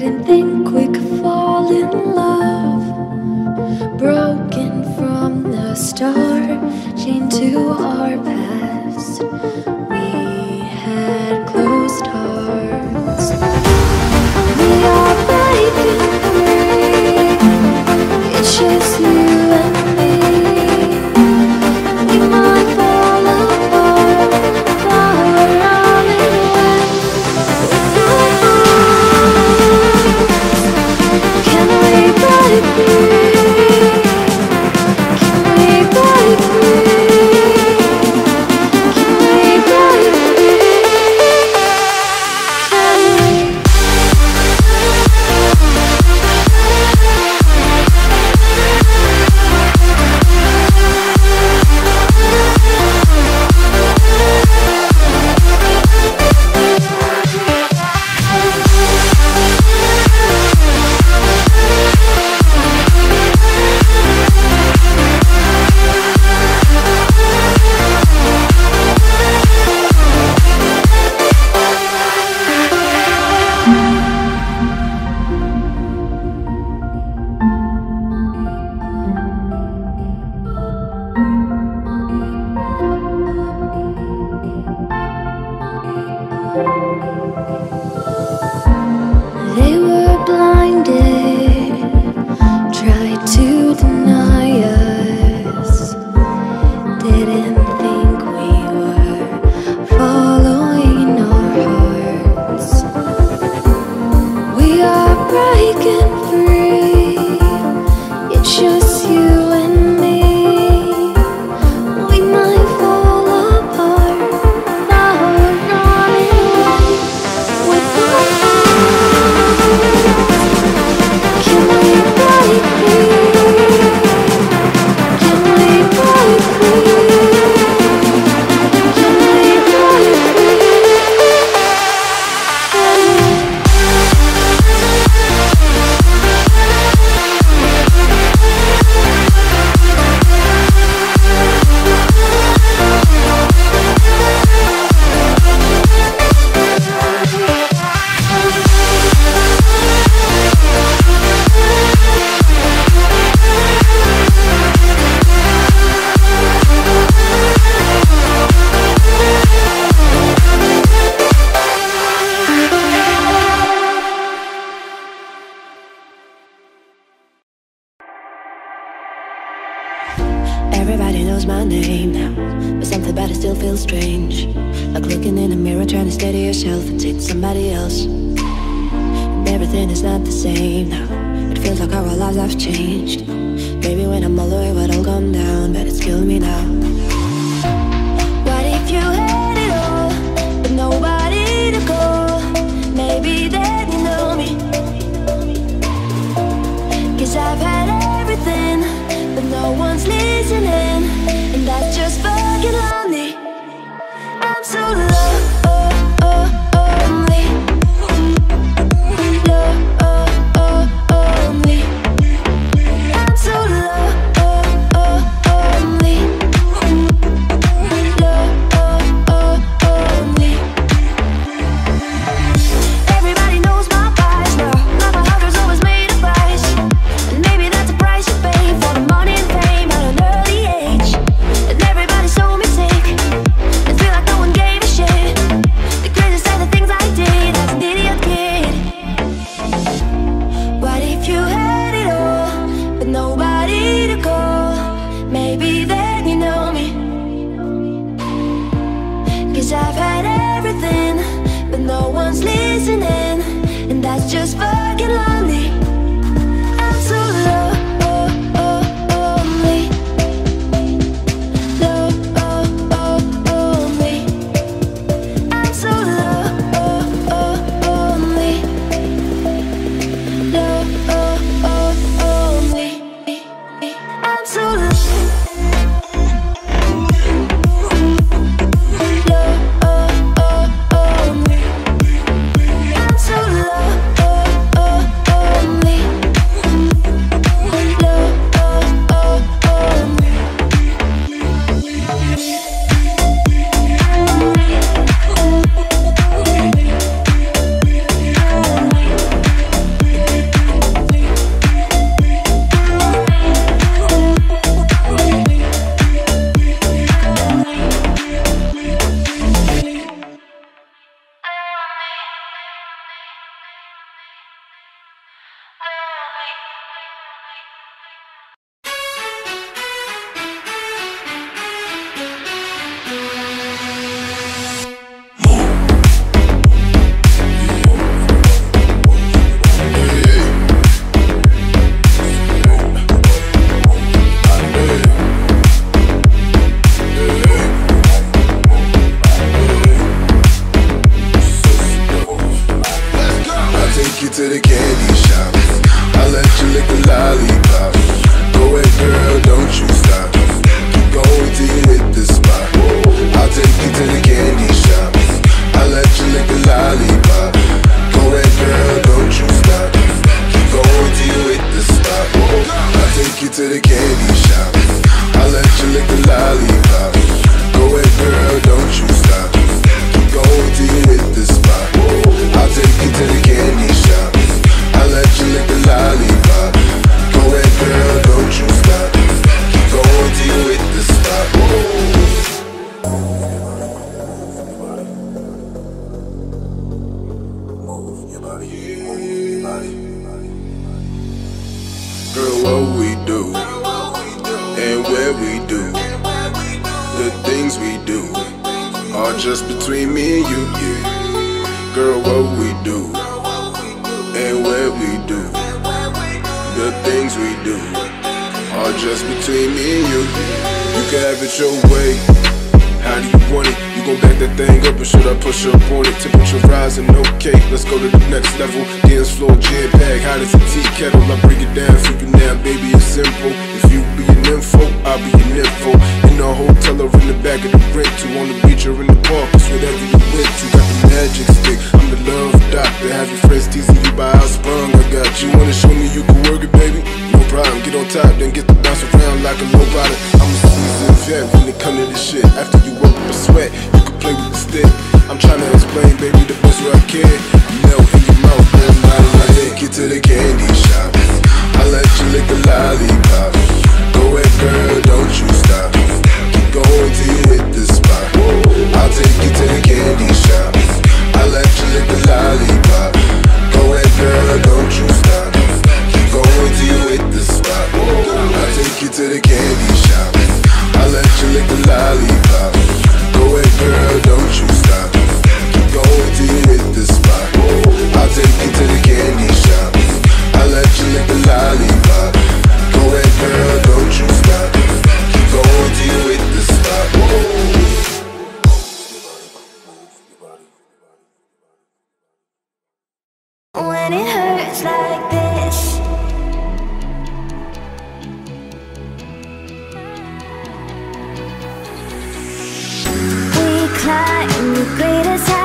didn't think we could fall in love. Broken from the start, chained to our past. Greatest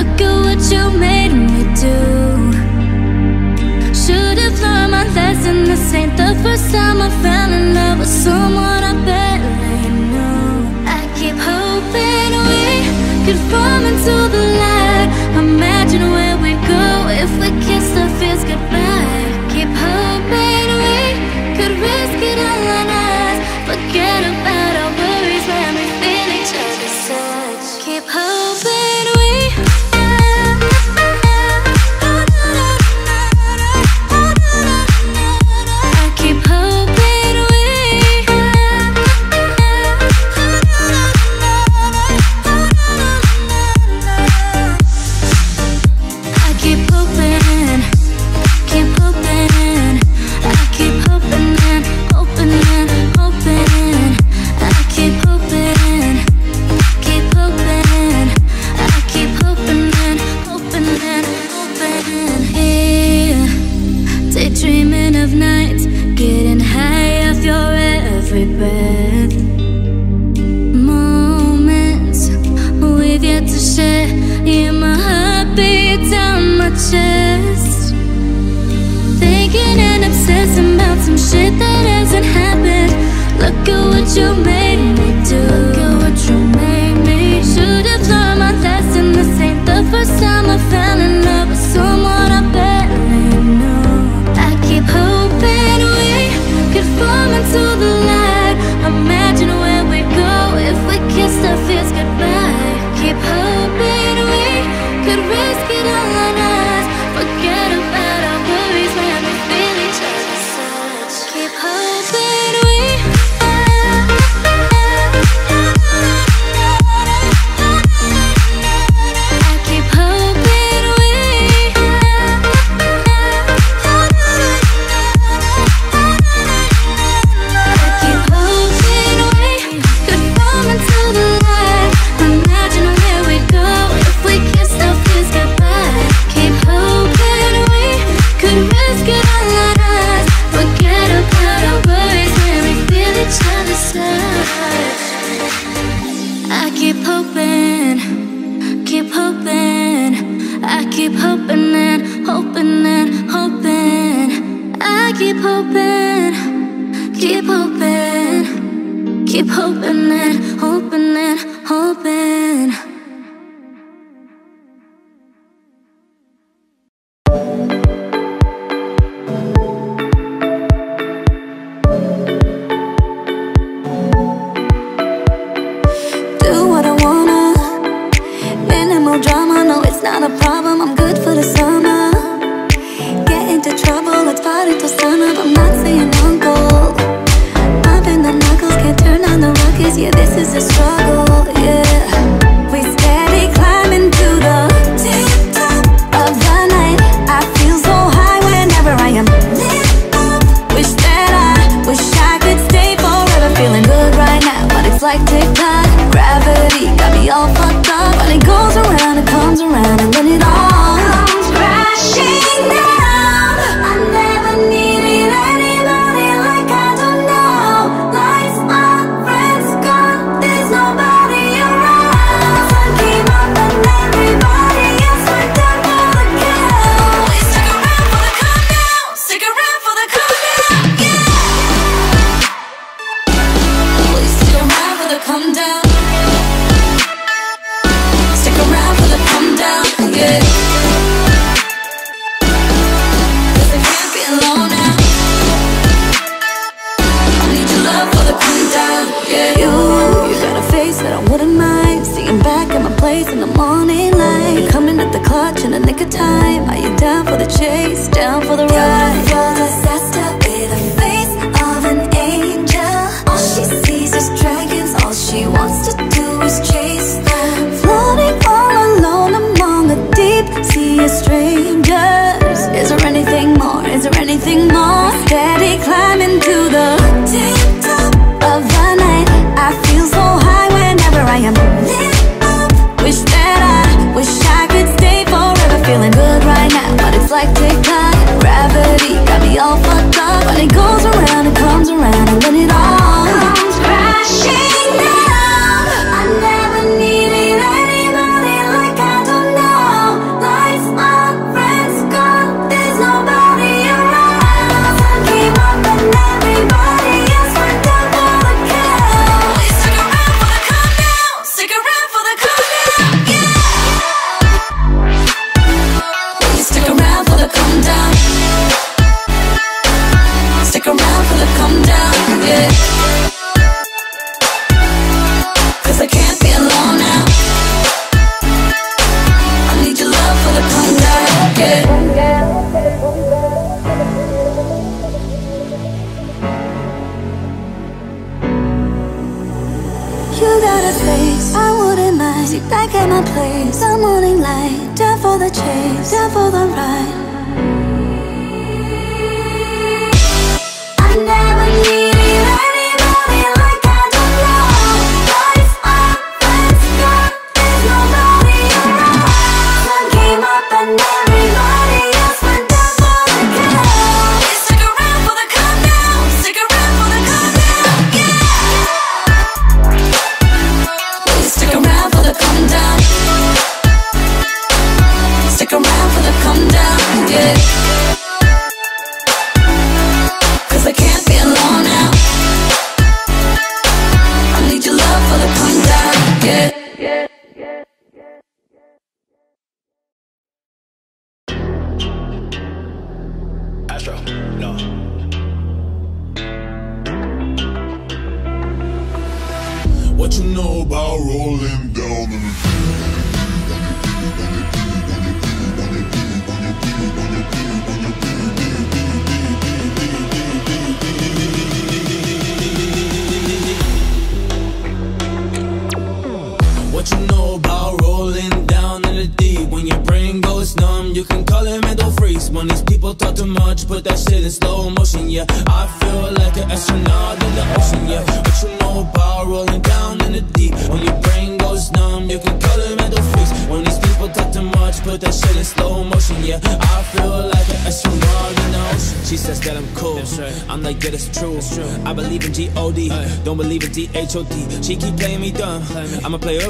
Look at what you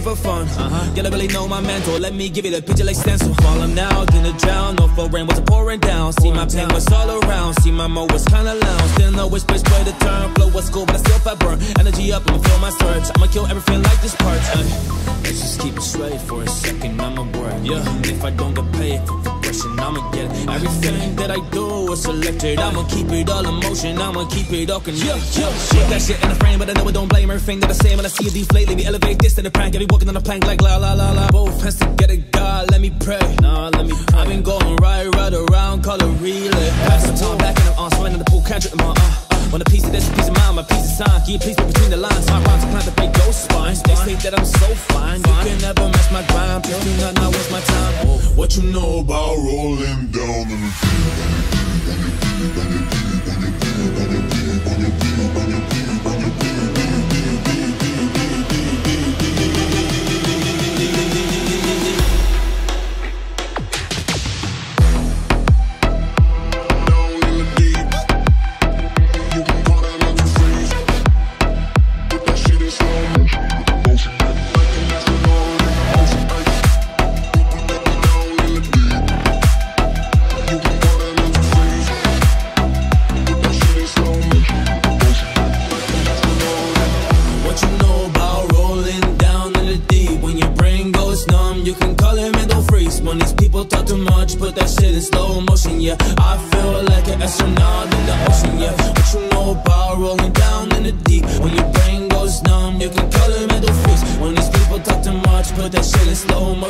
I'm a player for fun. Uh-huh. You don't really know my mental. Let me give you the picture like stencil. Falling out in the drown. No for rain was pouring down. See my pain was all around. See my mo was kinda lounge. Didn't know which place way to turn. Flow was cool, but I still felt burn. Energy up, I'ma feel my surge. I'ma kill everything like this part. Ay, Let's just keep it straight for a second. I'ma work. Yeah, and if I don't get paid for progression, I'ma get it. Everything that I do is selected. I'ma keep it all in motion. I'ma keep it all con- yeah, yeah, yeah. That shit in the frame, but I know I don't blame everything that I say when I see you deflate. Let me elevate this to the prank. I be walking on a plank like la la la la. Both hands together, God, let me pray. Nah, let me pray. I've been going right, right around, call it relay. Pass the time back and I'm on, swinging in the pool, can't trip my uh. Want a piece of this, a piece of mine, my piece of sign. Can you please read between the lines? My rhymes are to break your spine. They say that I'm so fine. You can never match my grind. Please do not waste my time. What you know about rolling down in the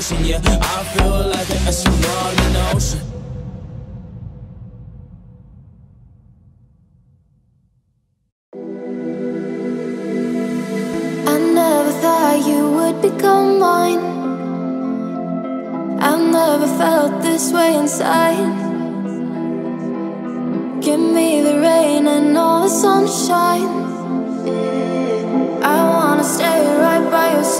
motion, yeah. I feel like an astronaut in the ocean. I never thought you would become mine. I've never felt this way inside. Give me the rain and all the sunshine. I wanna stay right by your side.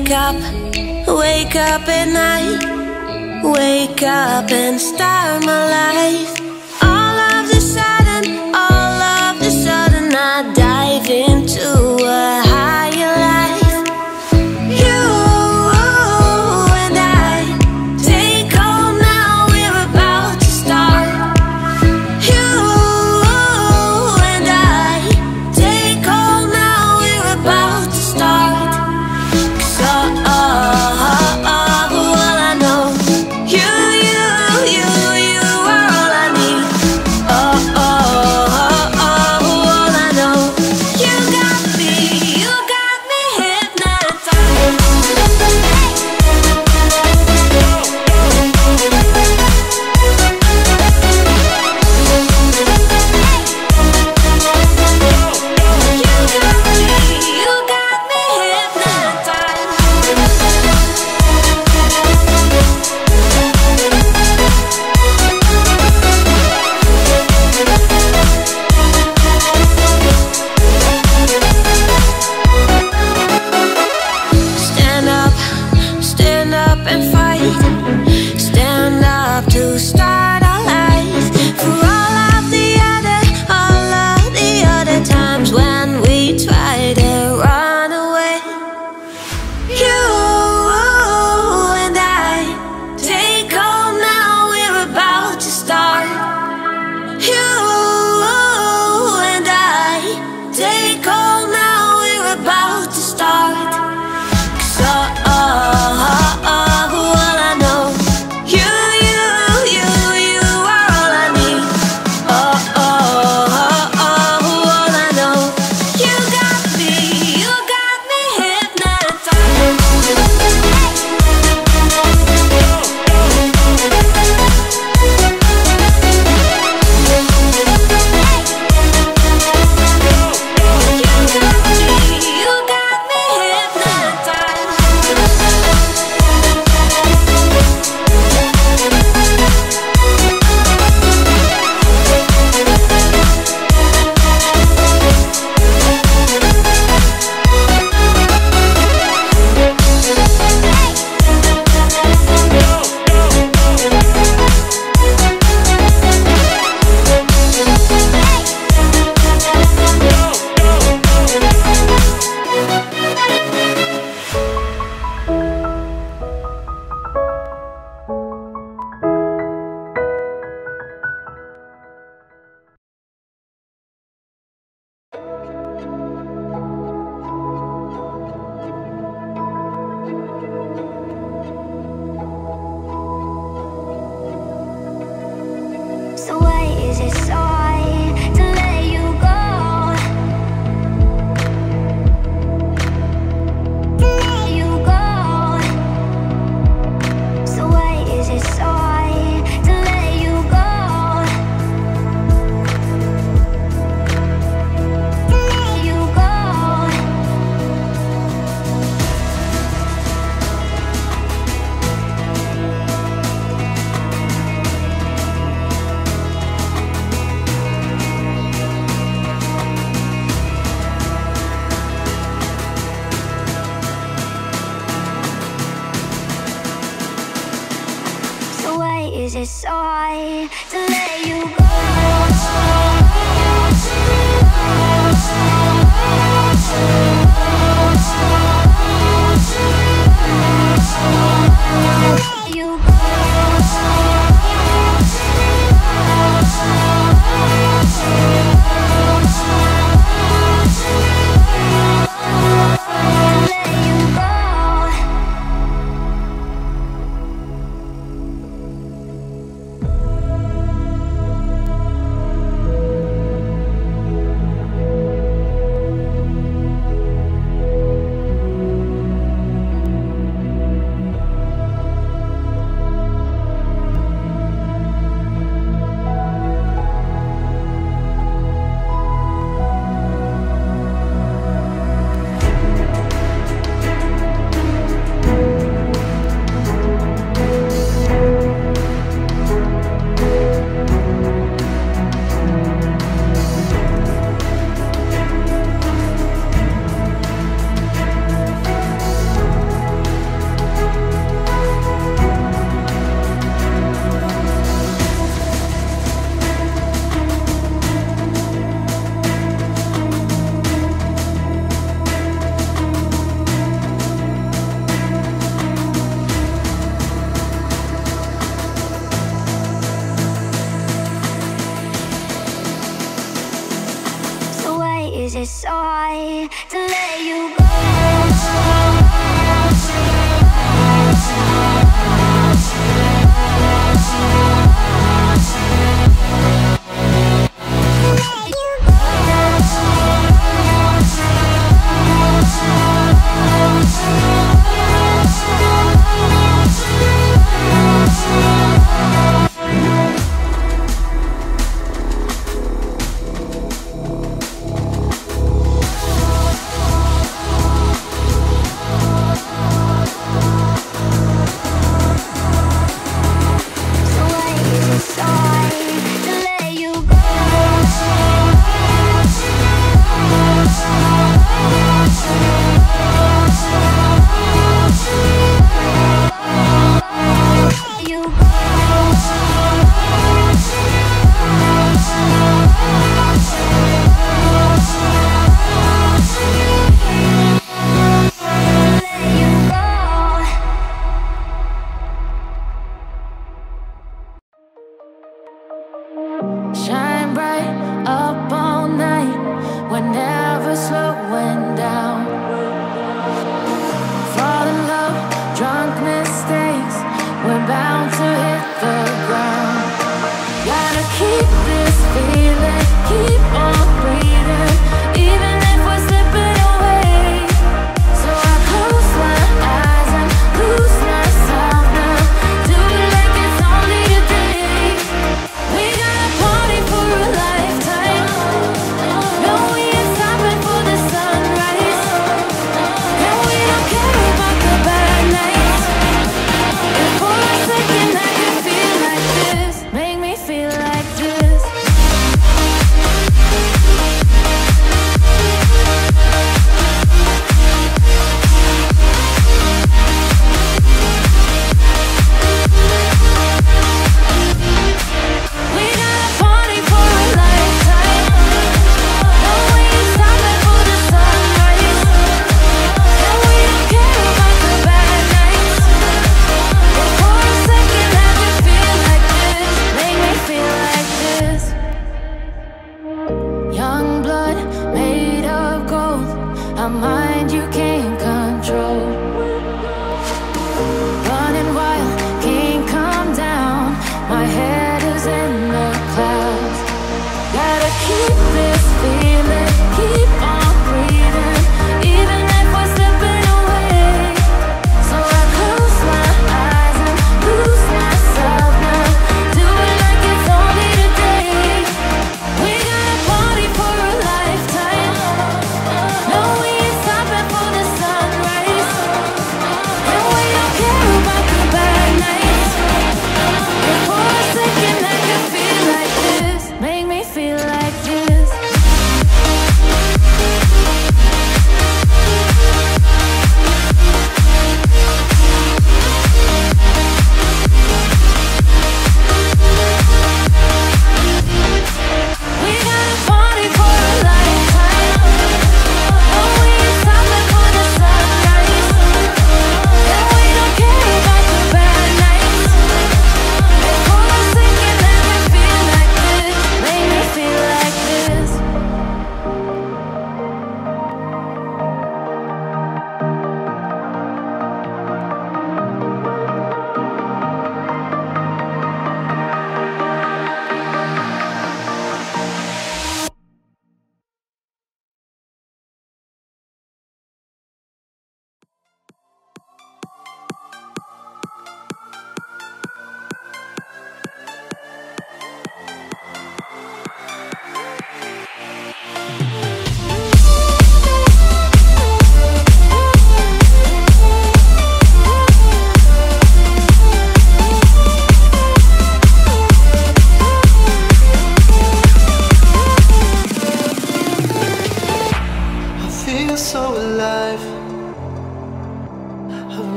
Wake up, wake up at night. Wake up and start my life.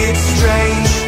It's strange,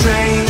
Strange,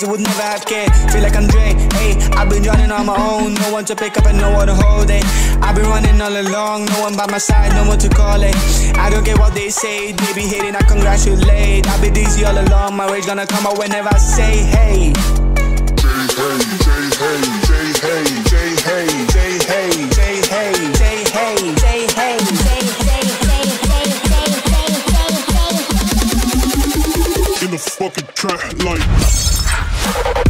place that would never have cared. Feel like I'm Dre, hey, I've been running on my own, no one to pick up and no one to hold it. I've been running all along, no one by my side, no one to call it. I don't care what they say, they be hating, I congratulate. I've been easy all along, my rage gonna come out whenever I say hey. Fucking track like Thank you.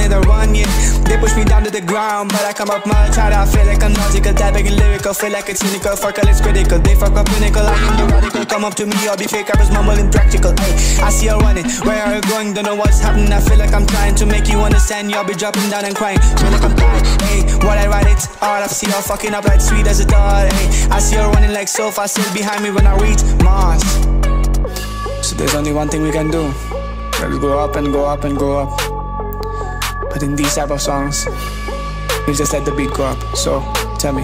I'm the run. They push me down to the ground, but I come up much harder. I feel like I'm typing and lyrical, feel like it's cynical, fuck all it's critical. They fuck up I am the radical. Come up to me, I'll be fake, rappers mumbling practical. Hey, I see you running, where are you going? Don't know what's happening. I feel like I'm trying to make you understand. You'll be dropping down and crying. Feel like I'm dying. Hey, what I write it's all I see you fucking up like sweet as a doll. Hey, I see you running like so fast, still behind me when I reach Mars. So there's only one thing we can do. Let's go up and go up and go up. But in these type of songs, we just let the beat go up. So tell me,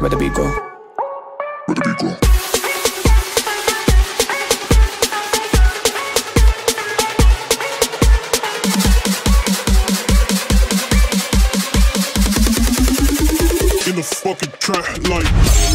where the beat go? where the beat go. In the fucking track like